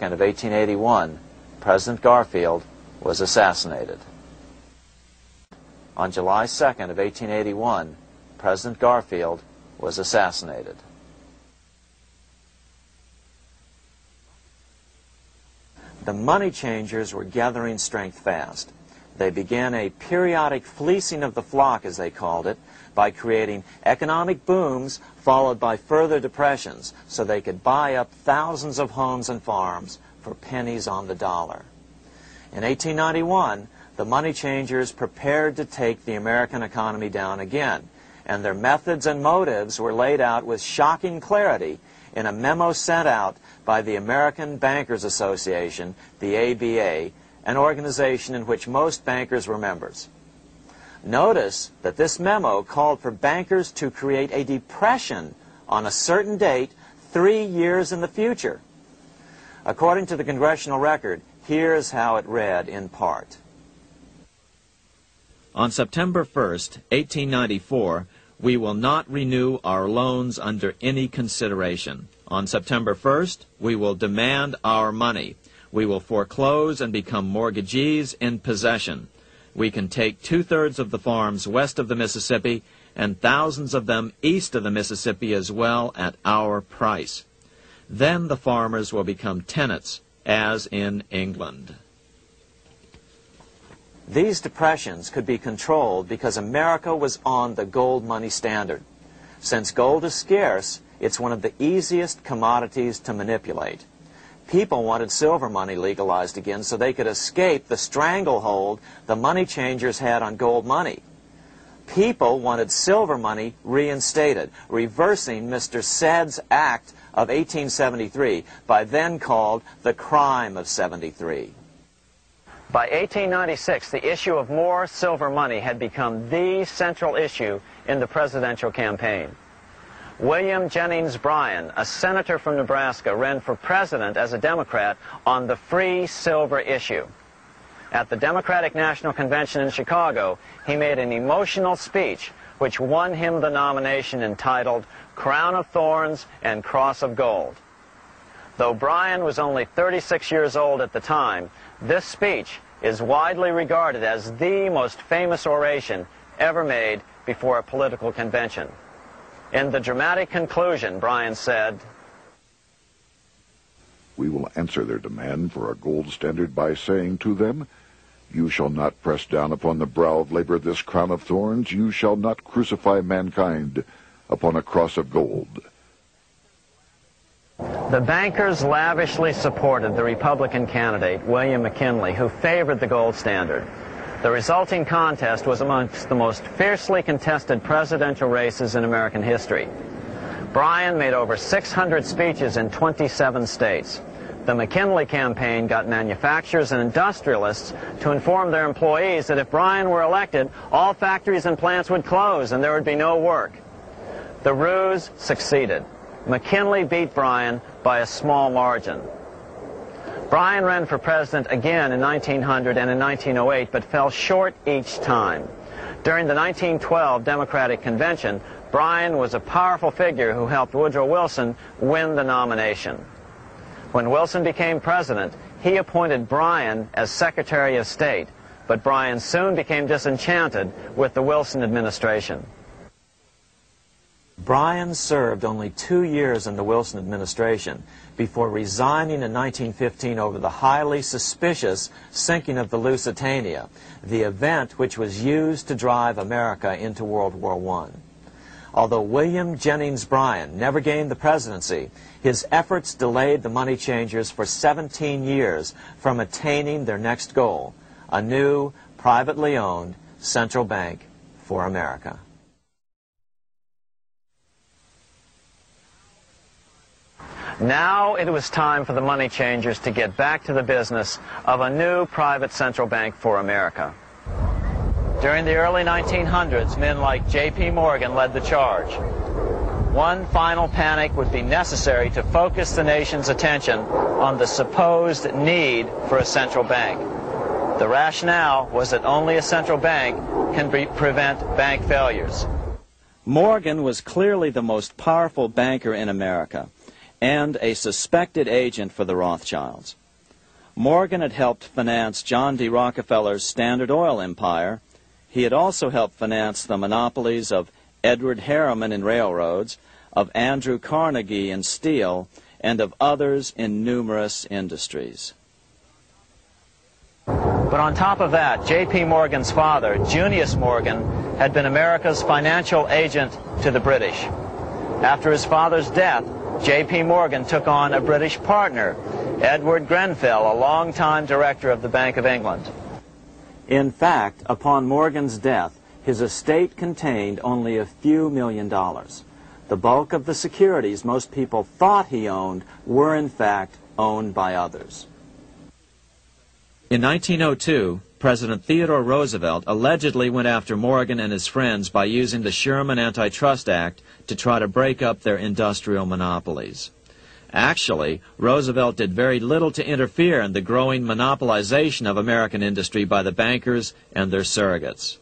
of 1881, President Garfield was assassinated. On July 2nd of 1881, President Garfield was assassinated. The money changers were gathering strength fast. They began a periodic fleecing of the flock, as they called it, by creating economic booms followed by further depressions so they could buy up thousands of homes and farms for pennies on the dollar. In 1891, the money changers prepared to take the American economy down again, and their methods and motives were laid out with shocking clarity in a memo sent out by the American Bankers Association, the ABA, an organization in which most bankers were members. Notice that this memo called for bankers to create a depression on a certain date three years in the future. According to the congressional record, here's how it read in part. On September 1st, 1894, we will not renew our loans under any consideration. On September 1st, we will demand our money. We will foreclose and become mortgagees in possession. We can take two-thirds of the farms west of the Mississippi and thousands of them east of the Mississippi as well at our price. Then the farmers will become tenants, as in England. These depressions could be controlled because America was on the gold money standard. Since gold is scarce, it's one of the easiest commodities to manipulate. People wanted silver money legalized again so they could escape the stranglehold the money changers had on gold money. People wanted silver money reinstated, reversing Mr. Seyd's Act of 1873, by then called the Crime of 73. By 1896, the issue of more silver money had become the central issue in the presidential campaign. William Jennings Bryan, a senator from Nebraska, ran for president as a Democrat on the free silver issue. At the Democratic National Convention in Chicago, he made an emotional speech which won him the nomination entitled Crown of Thorns and Cross of Gold. Though Bryan was only 36 years old at the time, this speech is widely regarded as the most famous oration ever made before a political convention. In the dramatic conclusion, Bryan said, We will answer their demand for a gold standard by saying to them, You shall not press down upon the brow of labor this crown of thorns, you shall not crucify mankind upon a cross of gold. The bankers lavishly supported the Republican candidate, William McKinley, who favored the gold standard. The resulting contest was amongst the most fiercely contested presidential races in American history. Bryan made over 600 speeches in 27 states. The McKinley campaign got manufacturers and industrialists to inform their employees that if Bryan were elected, all factories and plants would close and there would be no work. The ruse succeeded. McKinley beat Bryan by a small margin. Bryan ran for president again in 1900 and in 1908, but fell short each time. During the 1912 Democratic Convention, Bryan was a powerful figure who helped Woodrow Wilson win the nomination. When Wilson became president, he appointed Bryan as Secretary of State, but Bryan soon became disenchanted with the Wilson administration. Bryan served only two years in the Wilson administration before resigning in 1915 over the highly suspicious sinking of the Lusitania, the event which was used to drive America into World War I. Although William Jennings Bryan never gained the presidency, his efforts delayed the money changers for 17 years from attaining their next goal, a new, privately owned central bank for America. Now it was time for the money changers to get back to the business of a new private central bank for America. During the early 1900s, men like J.P. Morgan led the charge. One final panic would be necessary to focus the nation's attention on the supposed need for a central bank. The rationale was that only a central bank can prevent bank failures. Morgan was clearly the most powerful banker in America and a suspected agent for the Rothschilds. Morgan had helped finance John D. Rockefeller's Standard Oil empire. He had also helped finance the monopolies of Edward Harriman in railroads, of Andrew Carnegie in steel, and of others in numerous industries. But on top of that, J.P. Morgan's father, Junius Morgan, had been America's financial agent to the British. After his father's death, J.P. Morgan took on a British partner, Edward Grenfell, a longtime director of the Bank of England. In fact, upon Morgan's death, his estate contained only a few million dollars. The bulk of the securities most people thought he owned were in fact owned by others. In 1902, President Theodore Roosevelt allegedly went after Morgan and his friends by using the Sherman Antitrust Act to try to break up their industrial monopolies. Actually, Roosevelt did very little to interfere in the growing monopolization of American industry by the bankers and their surrogates.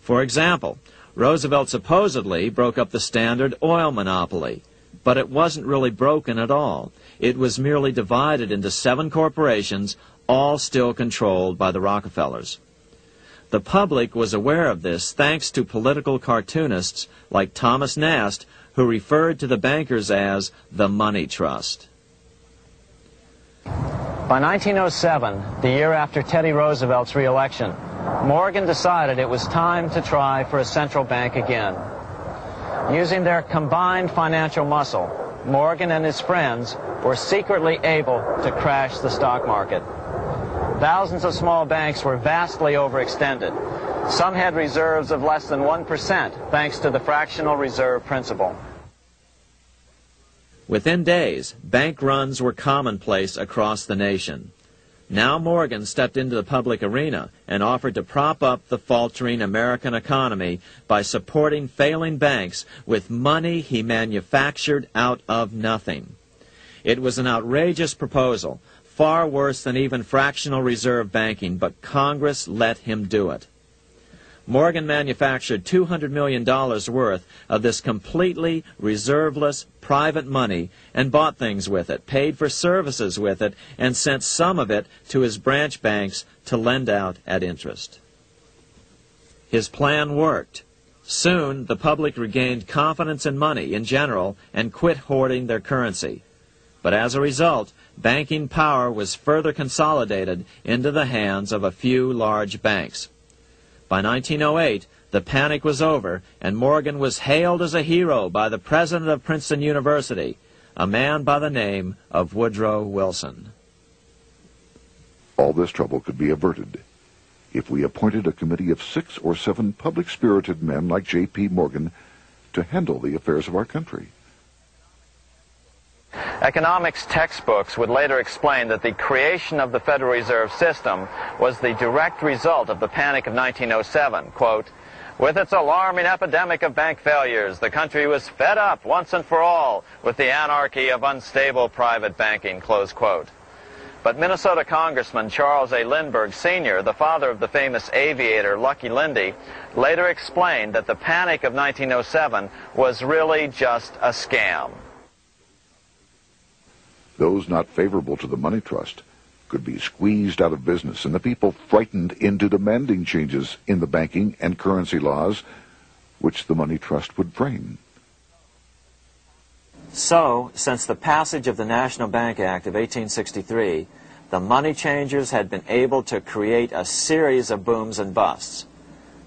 For example, Roosevelt supposedly broke up the Standard Oil monopoly, but it wasn't really broken at all. It was merely divided into seven corporations all still controlled by the Rockefellers. The public was aware of this thanks to political cartoonists like Thomas Nast, who referred to the bankers as the money trust. By 1907, the year after Teddy Roosevelt's reelection, Morgan decided it was time to try for a central bank again. Using their combined financial muscle, Morgan and his friends were secretly able to crash the stock market. Thousands of small banks were vastly overextended. Some had reserves of less than 1% thanks to the fractional reserve principle. Within days, bank runs were commonplace across the nation. Now Morgan stepped into the public arena and offered to prop up the faltering American economy by supporting failing banks with money he manufactured out of nothing. It was an outrageous proposal, far worse than even fractional reserve banking, but Congress let him do it. Morgan manufactured $200 million worth of this completely reserveless private money and bought things with it, paid for services with it, and sent some of it to his branch banks to lend out at interest. His plan worked. Soon, the public regained confidence in money in general and quit hoarding their currency. But as a result, banking power was further consolidated into the hands of a few large banks. By 1908, the panic was over, and Morgan was hailed as a hero by the president of Princeton University, a man by the name of Woodrow Wilson. All this trouble could be averted if we appointed a committee of six or seven public-spirited men like J.P. Morgan to handle the affairs of our country. Economics textbooks would later explain that the creation of the Federal Reserve System was the direct result of the panic of 1907. Quote, with its alarming epidemic of bank failures, the country was fed up once and for all with the anarchy of unstable private banking, close quote. But Minnesota Congressman Charles A. Lindbergh Sr., the father of the famous aviator Lucky Lindy, later explained that the panic of 1907 was really just a scam. Those not favorable to the money trust could be squeezed out of business and the people frightened into demanding changes in the banking and currency laws which the money trust would frame. So, since the passage of the National Bank Act of 1863, the money changers had been able to create a series of booms and busts.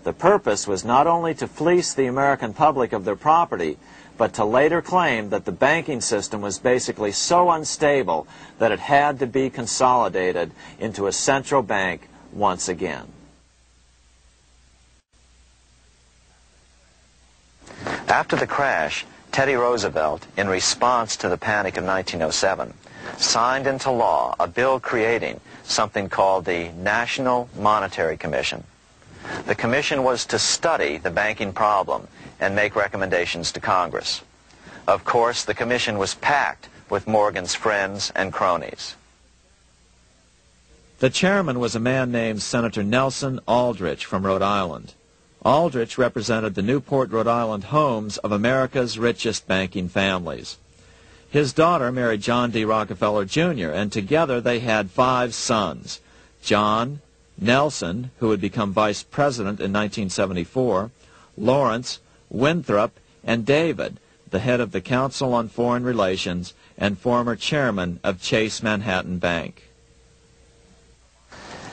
The purpose was not only to fleece the American public of their property, but to later claim that the banking system was basically so unstable that it had to be consolidated into a central bank once again. After the crash, Teddy Roosevelt, in response to the panic of 1907, signed into law a bill creating something called the National Monetary Commission. The commission was to study the banking problem and make recommendations to Congress. Of course, the commission was packed with Morgan's friends and cronies. The chairman was a man named Senator Nelson Aldrich from Rhode Island. Aldrich represented the Newport, Rhode Island homes of America's richest banking families. His daughter married John D. Rockefeller Jr., and together they had five sons. John, Nelson, who would become vice president in 1974, Lawrence, Winthrop, and David, the head of the Council on Foreign Relations and former chairman of Chase Manhattan Bank.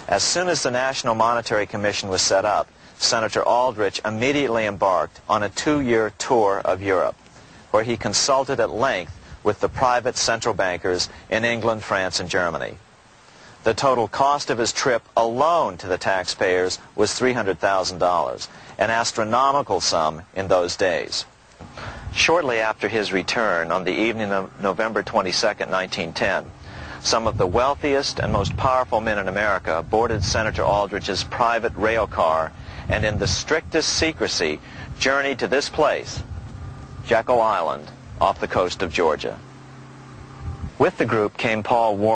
As soon as the National Monetary Commission was set up, Senator Aldrich immediately embarked on a two-year tour of Europe, where he consulted at length with the private central bankers in England, France, and Germany. The total cost of his trip alone to the taxpayers was $300,000, an astronomical sum in those days. Shortly after his return, on the evening of November 22, 1910, some of the wealthiest and most powerful men in America boarded Senator Aldrich's private rail car and in the strictest secrecy journeyed to this place, Jekyll Island, off the coast of Georgia. With the group came Paul Warburg.